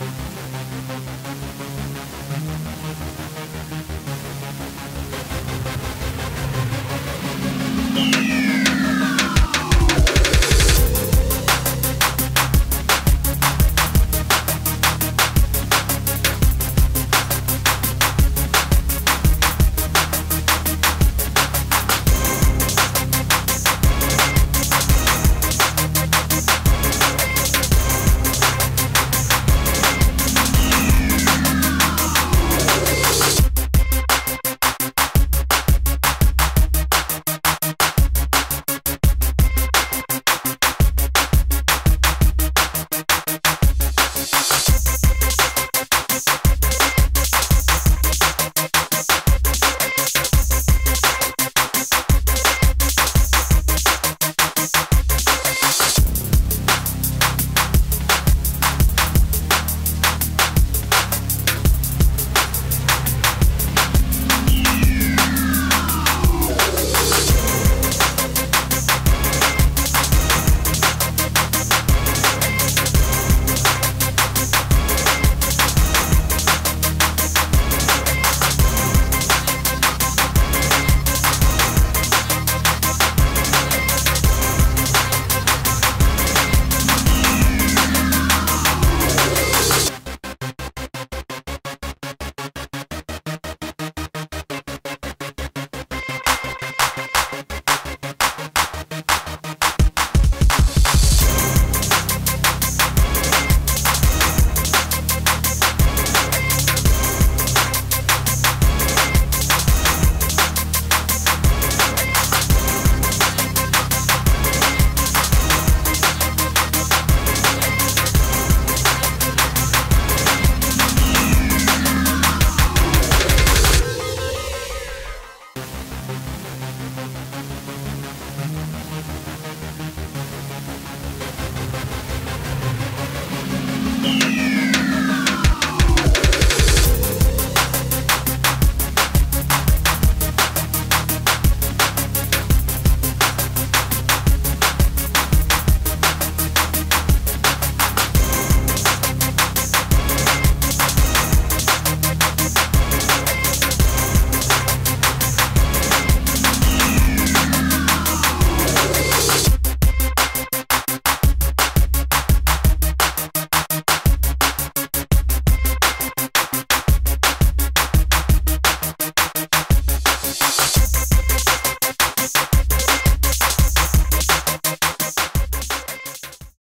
Bye.